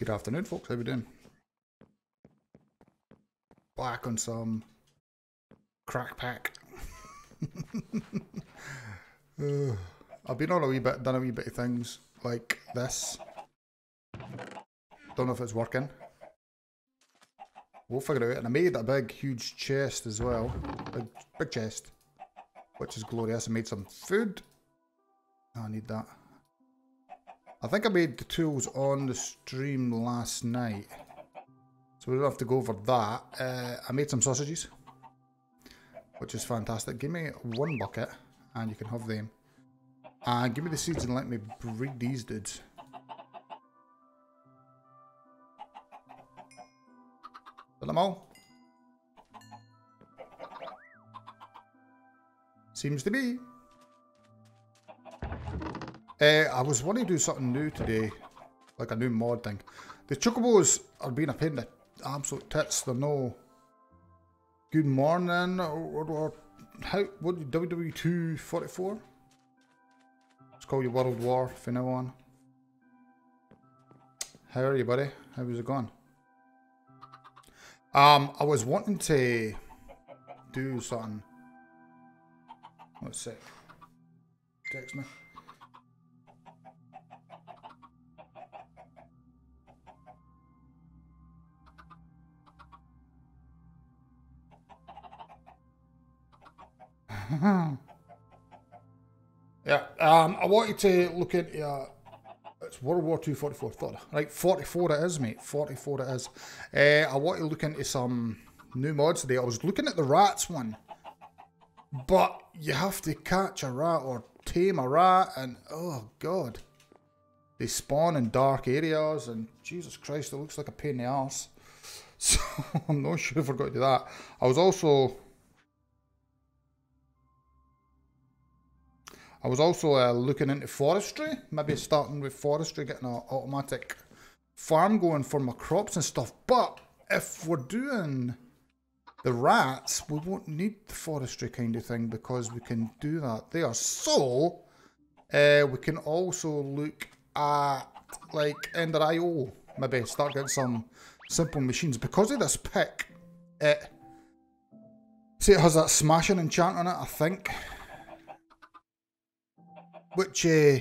Good afternoon, folks. How we doing? Back on some crack pack. uh, I've been on a wee bit, done a wee bit of things like this. Don't know if it's working. We'll figure it out. And I made a big, huge chest as well. Big, big chest. Which is glorious. I made some food. Oh, I need that. I think I made the tools on the stream last night. So we don't have to go over that. Uh, I made some sausages. Which is fantastic. Give me one bucket and you can have them. And give me the seeds and let me breed these dudes. Fill them all. Seems to be. Uh, I was wanting to do something new today, like a new mod thing. The chocobos are being a pain in the absolute tits. They're no good morning or, or, how what WW two forty four. Let's call you World War from now on. How are you, buddy? How's it going? Um, I was wanting to do something. Let's see. Text me. Yeah, um, I wanted to look into uh, it's World War Two 44 thought. Right, 44 it is, mate. 44 it is. Uh, I want you to look into some new mods today. I was looking at the rats one, but you have to catch a rat or tame a rat, and oh god, they spawn in dark areas, and Jesus Christ, it looks like a pain in the ass. So I'm not sure if we're going to do that. I was also I was also uh, looking into forestry, maybe starting with forestry, getting an automatic farm going for my crops and stuff. But if we're doing the rats, we won't need the forestry kind of thing because we can do that there. So uh, we can also look at like Ender IO, maybe start getting some simple machines. Because of this pick, it, see it has that smashing enchant on it, I think which uh,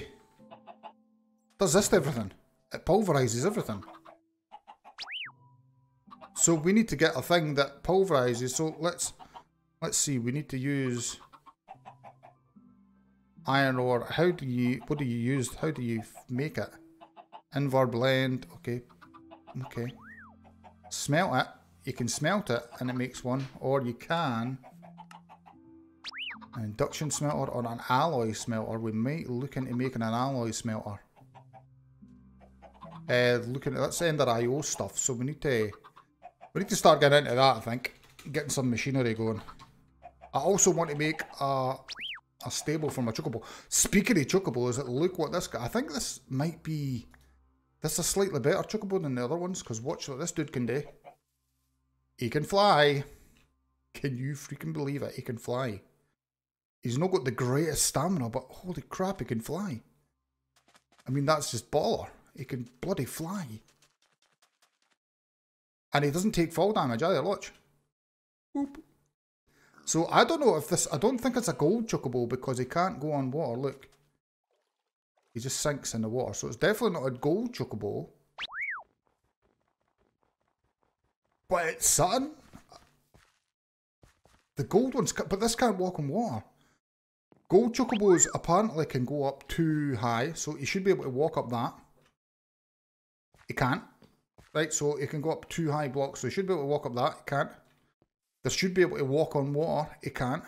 does this to everything. It pulverizes everything. So we need to get a thing that pulverizes. So let's let's see. We need to use iron ore. How do you? What do you use? How do you make it? Invar blend. Okay. Okay. Smelt it. You can smelt it and it makes one, or you can an induction smelter or an alloy smelter. We might look into making an alloy smelter. Uh, looking at that's ender IO stuff, so we need to we need to start getting into that. I think getting some machinery going. I also want to make a a stable for my chocobo. Speaking of it look what this guy. I think this might be this is a slightly better chocobo than the other ones because watch what this dude can do. He can fly. Can you freaking believe it? He can fly. He's not got the greatest stamina, but holy crap, he can fly. I mean, that's just baller. He can bloody fly. And he doesn't take fall damage either, watch. So I don't know if this, I don't think it's a gold chocobo because he can't go on water, look. He just sinks in the water. So it's definitely not a gold chocobo. But it's something. The gold ones, but this can't walk on water. Gold chocobos apparently can go up too high, so you should be able to walk up that. You can't. Right, so it can go up too high blocks, so you should be able to walk up that. You can't. This should be able to walk on water. It can't.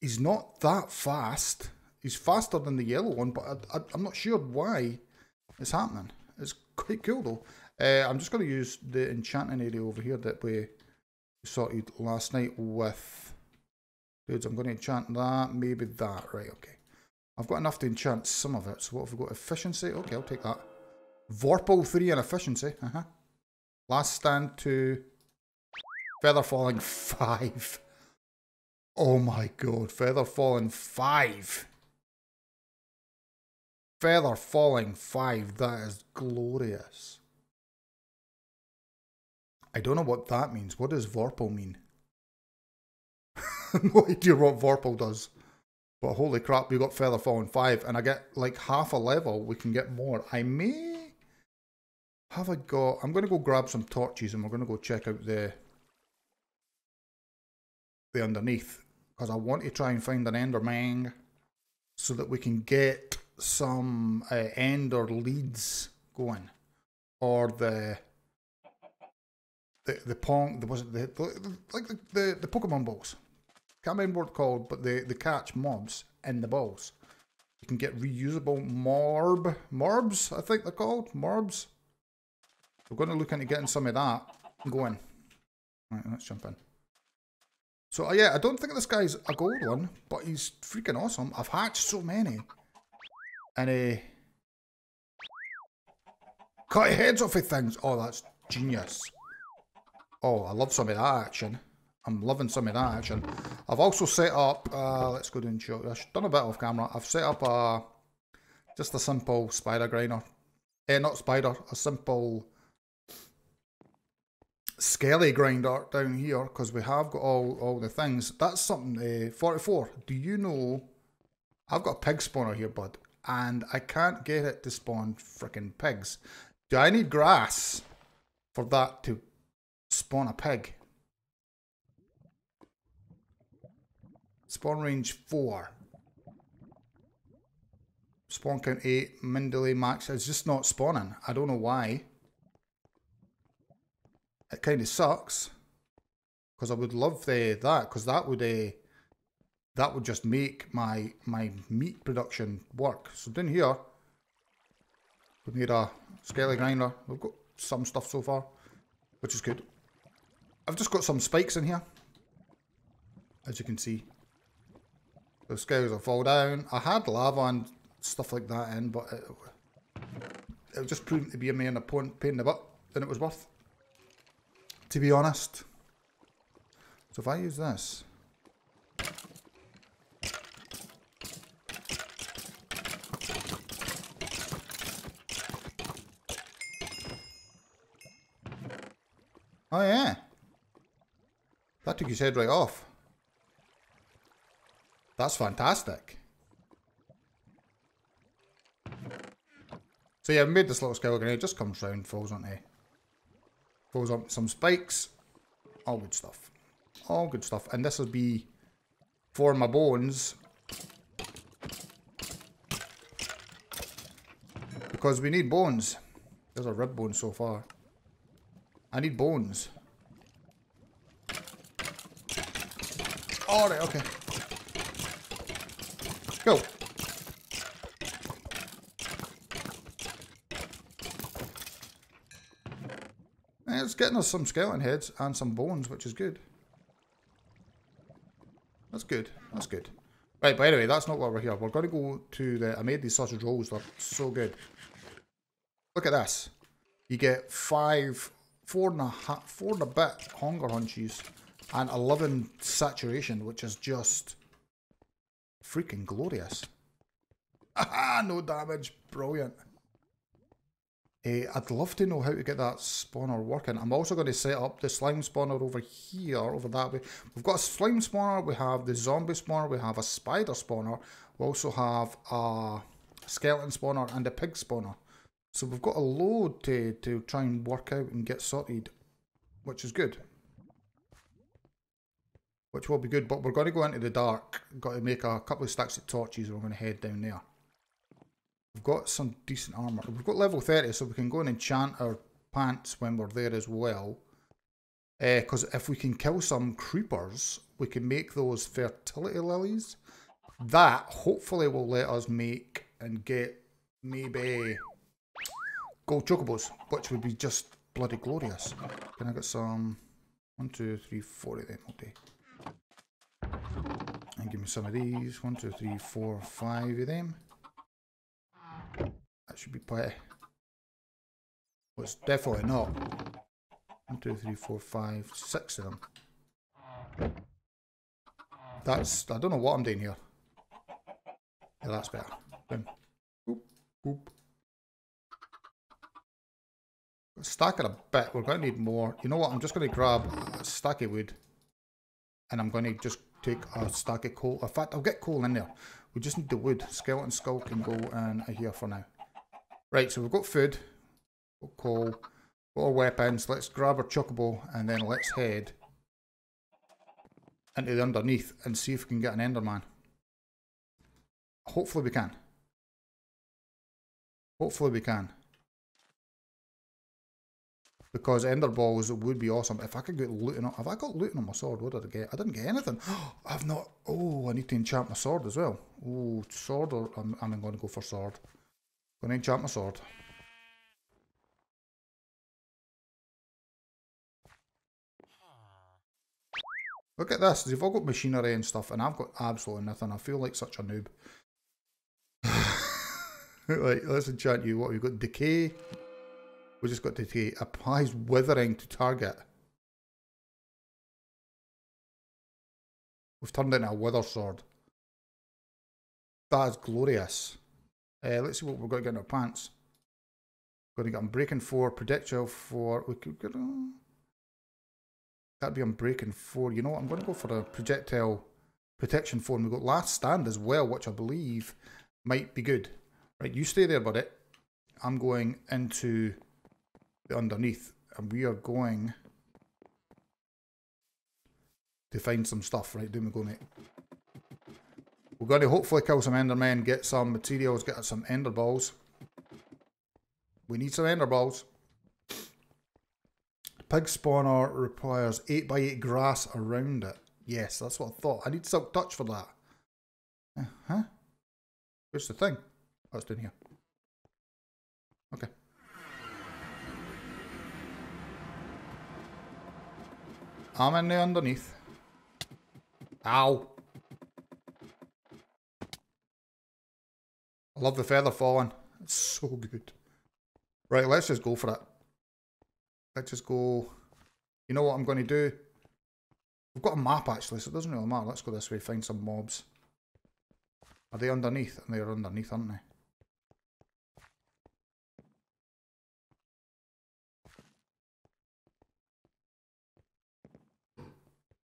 He's not that fast. He's faster than the yellow one, but I, am not sure why it's happening. It's quite cool though. Uh, I'm just going to use the enchanting area over here that we sorted last night with dudes. I'm going to enchant that, maybe that. Right, okay. I've got enough to enchant some of it. So what have we got? Efficiency? Okay, I'll take that. Vorpal 3 and efficiency. Uh-huh. Last stand to... Feather falling 5. Oh my god. Feather falling 5. Feather falling five. That is glorious. I don't know what that means. What does Vorpal mean? no idea what Vorpal does. But holy crap, we got Feather Falling 5 and I get like half a level. We can get more. I may have I got... I'm going to go grab some torches and we're going to go check out the the underneath. Because I want to try and find an Enderman so that we can get some uh, Ender leads going. Or the the the pong, the was it the, the like the, the, the Pokemon balls. Can't remember what it's called, but they, they catch mobs in the balls. You can get reusable morb morbs, I think they're called. Morbs. We're going to look into getting some of that going. Let's jump in. So uh, yeah, I don't think this guy's a gold one, but he's freaking awesome. I've hatched so many. And uh, cut heads off of things. Oh, that's genius. Oh, I love some of that action. I'm loving some of that action. I've also set up, uh, let's go down and show, I've done a bit off camera. I've set up a, just a simple spider grinder. Eh, not spider, a simple skelly grinder down here because we have got all, all the things. That's something, uh, 44. Do you know, I've got a pig spawner here, bud, and I can't get it to spawn freaking pigs. Do I need grass for that to spawn a pig? Spawn range 4. Spawn count 8. Min delay max. It's just not spawning. I don't know why. It kind of sucks. Because I would love the, that. Because that would... Uh, that would just make my my meat production work. So down here, we made a skelly grinder. We've got some stuff so far, which is good. I've just got some spikes in here, as you can see. The scales will fall down. I had lava and stuff like that in, but it, it just proved to be a main pain in the butt than it was worth. To be honest. So if I use this. Oh yeah. That took his head right off. That's fantastic. So yeah, I made this little grenade. It just comes round, falls onto, falls on some spikes. All good stuff. All good stuff. And this will be for my bones. Because we need bones. There's a rib bone so far. I need bones. Alright, okay. Go. It's getting us some skeleton heads and some bones, which is good. That's good. That's good. Right, but anyway, that's not what we're here. We're going to go to the... I made these sausage rolls. They're so good. Look at this. You get five, four and a half, four and a bit hunger hunches and 11 saturation, which is just Freaking glorious. Ah, no damage. Brilliant. Uh, I'd love to know how to get that spawner working. I'm also going to set up the slime spawner over here, over that way. We've got a slime spawner, we have the zombie spawner, we have a spider spawner, we also have a skeleton spawner and a pig spawner. So we've got a load to, to try and work out and get sorted, which is good which will be good. But we're going to go into the dark. Got to make a couple of stacks of torches and we're going to head down there. We've got some decent armour. We've got level 30 so we can go and enchant our pants when we're there as well. Because uh, if we can kill some creepers, we can make those fertility lilies. That hopefully will let us make and get maybe gold chocobos, which would be just bloody glorious. Can I get some? One, two, three, four of them. Okay. And give me some of these. One, two, three, four, five of them. That should be plenty. Well, it's definitely not. One, two, three, four, five, six of them. That's, I don't know what I'm doing here. Yeah, that's better. Boom. Boop. Stack it a bit. We're going to need more. You know what? I'm just going to grab a stack of wood. And I'm going to just take a stack of coal. In fact, I'll get coal in there. We just need the wood. Skeleton skull can go in here for now. Right, so we've got food. Got coal. Got our weapons. Let's grab our chocobo and then let's head into the underneath and see if we can get an enderman. Hopefully we can. Hopefully we can. Because ender balls would be awesome. If I could get looting on... Have I got looting on my sword? What did I get? I didn't get anything. I've not... Oh, I need to enchant my sword as well. Oh, sword or... I'm, I'm going to go for sword. Going to enchant my sword. Look at this. They've all got machinery and stuff, and I've got absolutely nothing. I feel like such a noob. like, let's enchant you. What, we've got decay. We just got to decay. Applies withering to target. We've turned into a wither sword. That is glorious. Uh, let's see what we're going to get in our pants. Going to get Unbreaking 4, Projectile 4. We could get... Uh, that'd be Unbreaking 4. You know what? I'm going to go for a Projectile Protection 4. And we've got Last Stand as well, which I believe might be good. Right, you stay there, buddy. I'm going into underneath. And we are going to find some stuff. Right, do we go, mate? We're going to hopefully kill some endermen, get some materials, get some ender balls. We need some ender balls. Pig spawner requires 8x8 grass around it. Yes, that's what I thought. I need silk touch for that. Uh huh? Where's the thing? Oh, it's down here. Okay. I'm in there underneath. Ow. I love the feather falling. It's so good. Right, let's just go for it. Let's just go. You know what I'm going to do? We've got a map actually, so it doesn't really matter. Let's go this way, find some mobs. Are they underneath? And they're underneath, aren't they?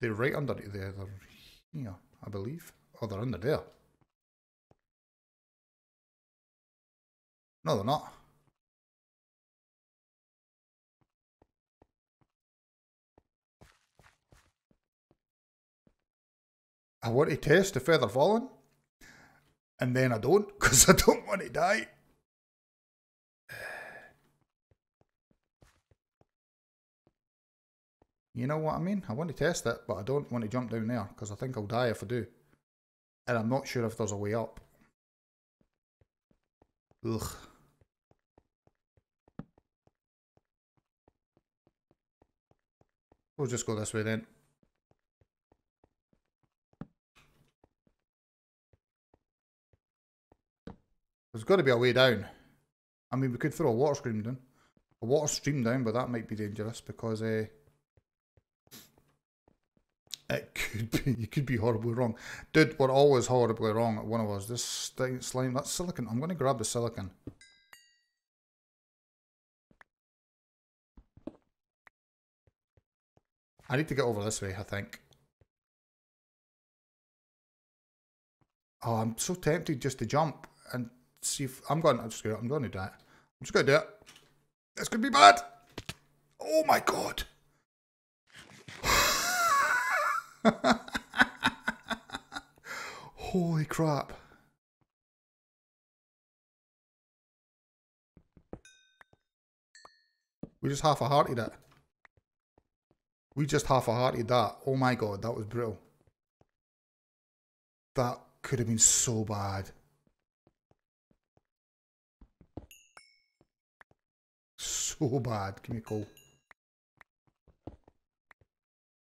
They're right under there. They're here, I believe. Oh, they're under there. No, they're not. I want to test the feather falling, and then I don't because I don't want to die. You know what I mean? I want to test it, but I don't want to jump down there because I think I'll die if I do. And I'm not sure if there's a way up. Ugh. We'll just go this way then. There's got to be a way down. I mean, we could throw a water stream down. A water stream down, but that might be dangerous because uh, it could be. You could be horribly wrong. Dude, we're always horribly wrong at one of us. This thing slime, that's silicon. I'm going to grab the silicon. I need to get over this way, I think. Oh, I'm so tempted just to jump and see if I'm going. I'm just going. I'm going to do it. I'm just going to do it. This could be bad. Oh my god. Holy crap. We just half a hearted it. We just half a hearted that. Oh my god, that was brutal. That could have been so bad. So bad. Give me a call.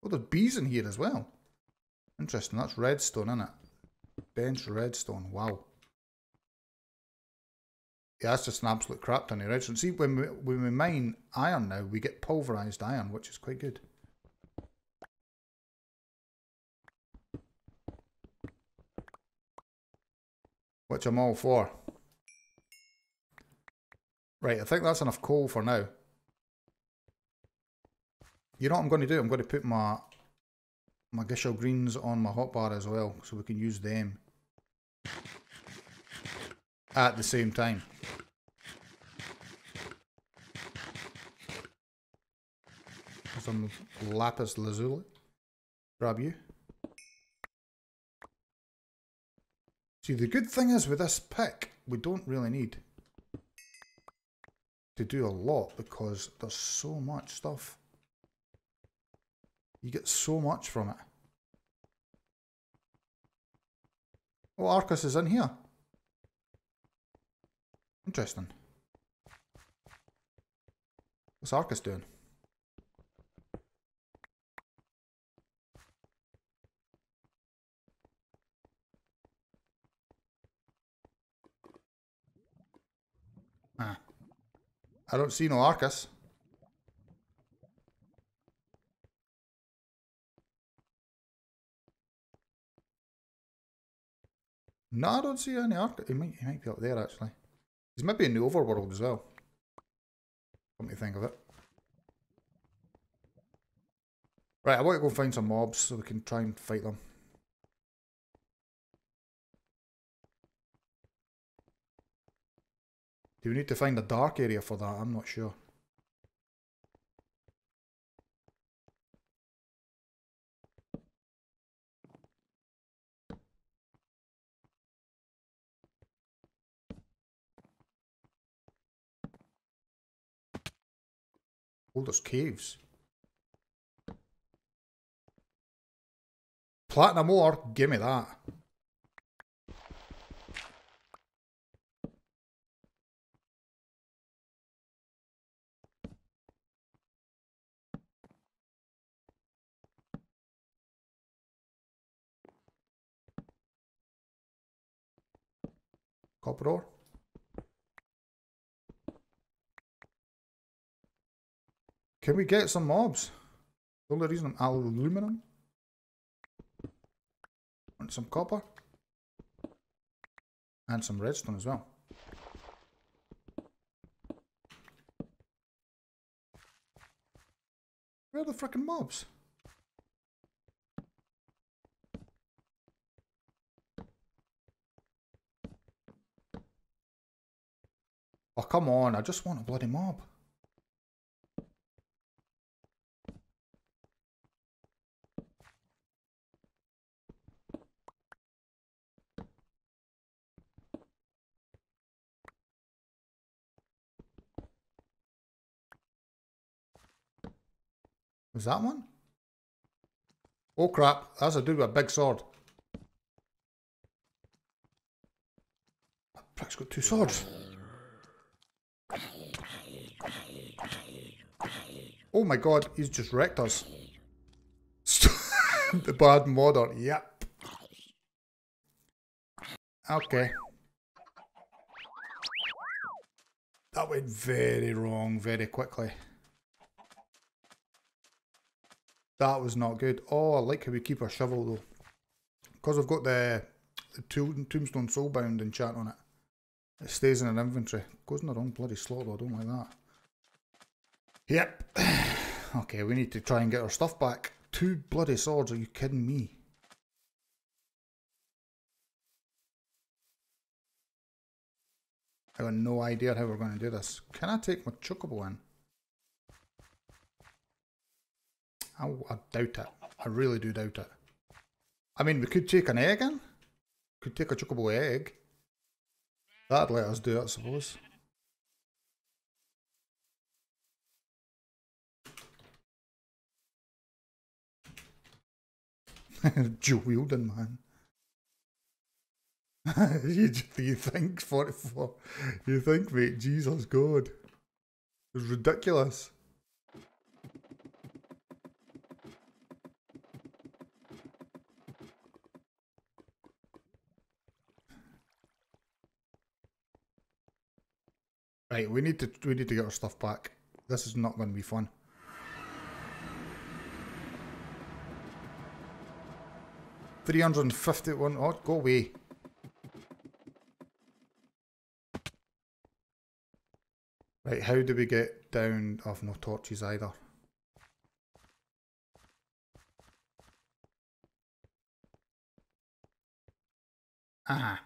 Oh, there's bees in here as well. Interesting. That's redstone, isn't it? Bench redstone. Wow. Yeah, that's just an absolute crap ton of redstone. See, when we, when we mine iron now, we get pulverized iron, which is quite good. which I'm all for. Right, I think that's enough coal for now. You know what I'm going to do? I'm going to put my my Gysahl greens on my hotbar as well, so we can use them at the same time. Some lapis lazuli. Grab you. See, the good thing is with this pick, we don't really need to do a lot because there's so much stuff. You get so much from it. Oh, Arkas is in here. Interesting. What's Arkas doing? Ah. I don't see no Arkas. No, I don't see any Arkas. He might, he might be up there, actually. He's maybe in the overworld as well. Come to think of it. Right, I want to go find some mobs so we can try and fight them. Do we need to find a dark area for that? I'm not sure. Oh, those caves. Platinum ore, give me that. Copper ore. Can we get some mobs? The only reason I'm aluminum. And some copper. And some redstone as well. Where are the freaking mobs? Oh, come on. I just want a bloody mob. Was that one? Oh crap, that's a dude with a big sword. That prick's got two swords. Oh my god, he's just wrecked us. the bad modder, yep. Okay. That went very wrong very quickly. That was not good. Oh, I like how we keep our shovel though. Because I've got the, the Tombstone Soulbound enchant on it. It stays in an inventory. Goes in the wrong bloody slot though, I don't like that. Yep. okay, we need to try and get our stuff back. Two bloody swords, are you kidding me? I have no idea how we're going to do this. Can I take my chocobo in? I, I doubt it. I really do doubt it. I mean, we could take an egg in. Could take a chocobo egg. That'd let us do it, I suppose. Joe Wheeldon, man. you, you think 44? You think, mate, Jesus God. It's ridiculous. Right, we need to we need to get our stuff back. This is not going to be fun. Three hundred and fifty-one. Oh, go away. Right, how do we get down? I've no torches either. Ah.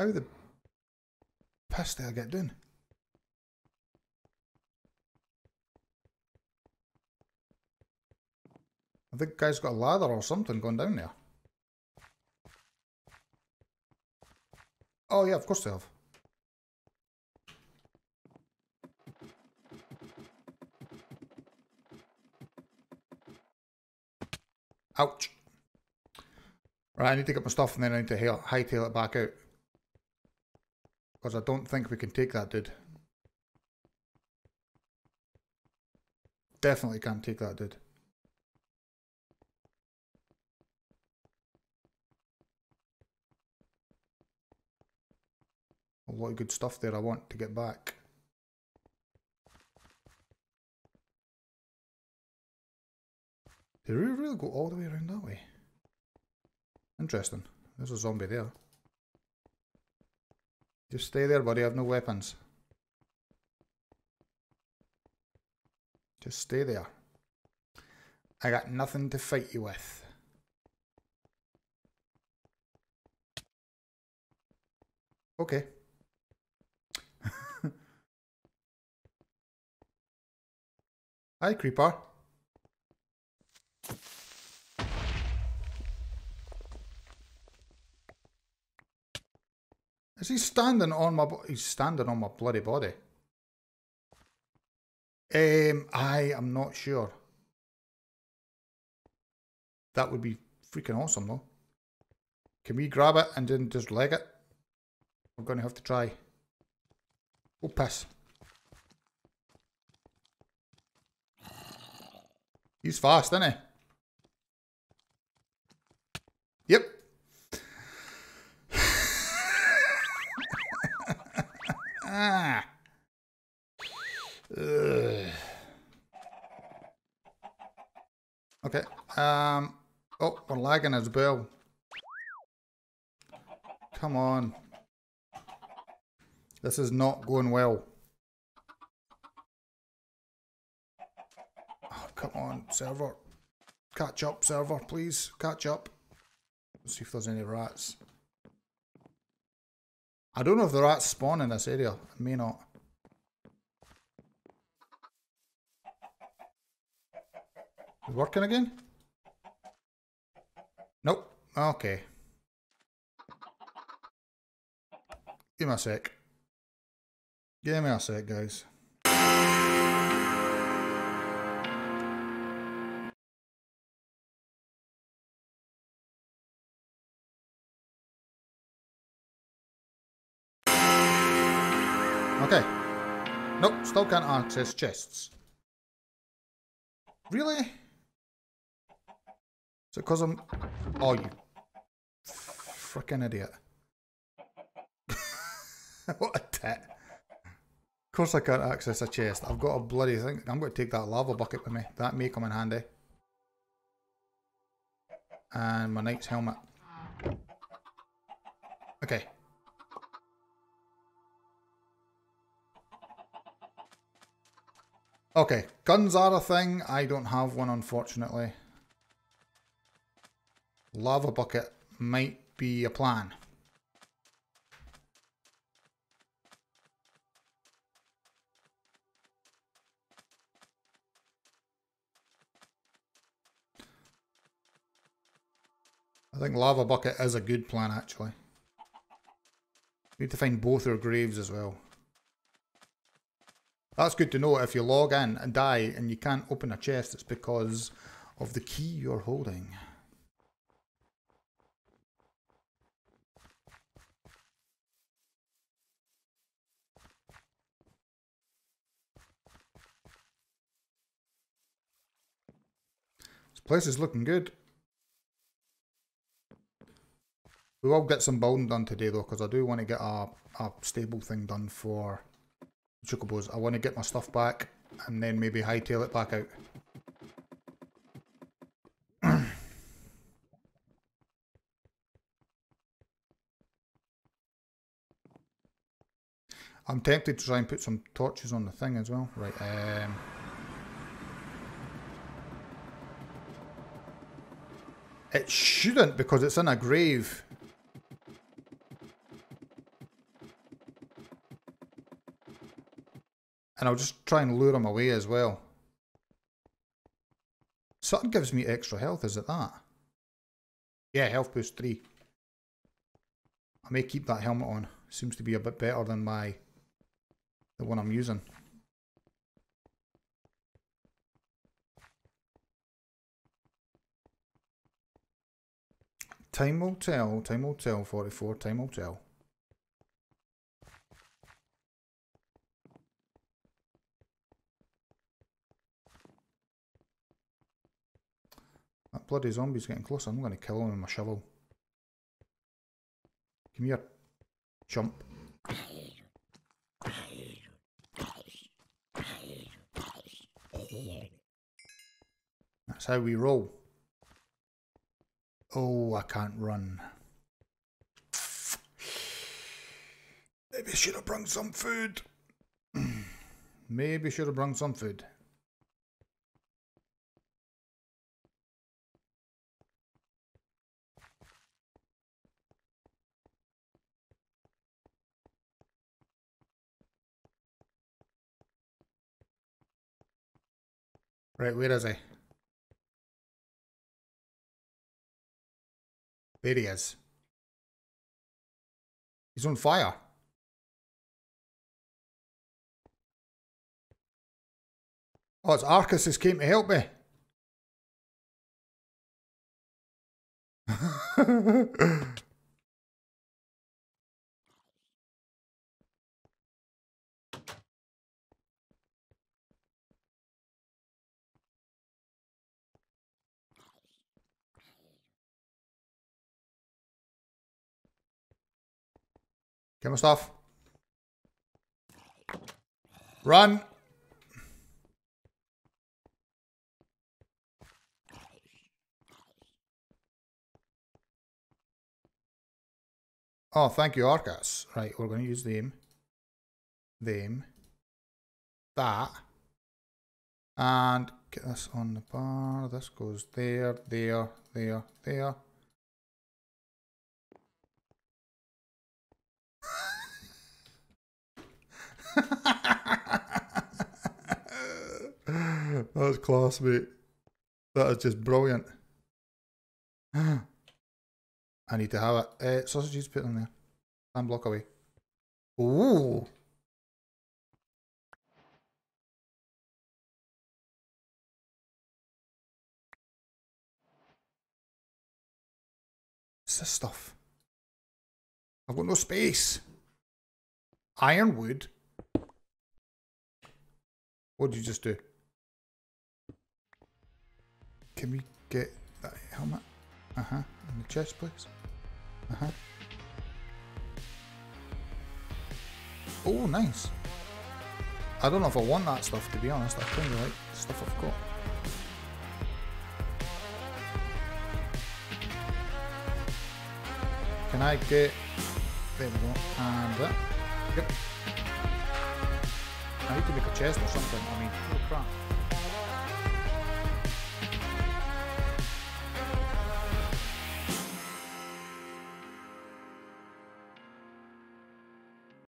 How the piss did I get done? I think guy's got a ladder or something going down there. Oh yeah, of course they have. Ouch. Right, I need to get my stuff and then I need to hightail it back out. Because I don't think we can take that dude. Definitely can't take that dude. A lot of good stuff there I want to get back. Did we really go all the way around that way? Interesting. There's a zombie there. Just stay there, buddy. I have no weapons. Just stay there. I got nothing to fight you with. Okay. Hi, creeper. Is he standing on my... He's standing on my bloody body. Um, I am not sure. That would be freaking awesome, though. Can we grab it and then just leg it? I'm going to have to try. Oh, piss. He's fast, isn't he? Yep. Ah. Ugh. Okay. Um. Oh, we're lagging as well. Come on. This is not going well. Oh, come on, server. Catch up, server, please. Catch up. Let's see if there's any rats. I don't know if the rats spawn in this area. may not. Working again? Nope. Okay. Give me a sec. Give me a sec, guys. Still can't access chests. Really? Is it because I'm... Oh, you freaking idiot. what a tit. Of course I can't access a chest. I've got a bloody thing. I'm going to take that lava bucket with me. That may come in handy. And my knight's helmet. Okay. Okay, guns are a thing. I don't have one, unfortunately. Lava bucket might be a plan. I think lava bucket is a good plan, actually. We need to find both our graves as well. That's good to know. If you log in and die and you can't open a chest, it's because of the key you're holding. This place is looking good. We will get some building done today though, because I do want to get a, a stable thing done for chocobos. I want to get my stuff back and then maybe hightail it back out. I'm tempted to try and put some torches on the thing as well. Right, um... It shouldn't because it's in a grave. And I'll just try and lure him away as well. Something gives me extra health, is it that? Yeah, health boost 3. I may keep that helmet on. Seems to be a bit better than my the one I'm using. Time will tell, time will tell, 44, time will tell. That bloody zombie's getting close. I'm going to kill him with my shovel. Come here, chump. That's how we roll. Oh, I can't run. Maybe should have brought some food. Maybe should have brought some food. Right, where is he? There he is. He's on fire. Oh, it's Arkas has came to help me. Get my stuff. Run. Oh, thank you, Arkas. Right, we're going to use them. Them. That. And get this on the bar. This goes there, there, there, there. That's class, mate. That is just brilliant. I need to have it. Uh, sausages, put them there. Stand block away. Ooh. What's this stuff? I've got no space. Ironwood? What did you just do? Can we get that helmet? Uh-huh. In the chest, please. Uh-huh. Oh, nice. I don't know if I want that stuff, to be honest. I kind of like the stuff I've got. Can I get... There we go. And that. Yep. I need to make a chest or something. I mean, holy crap.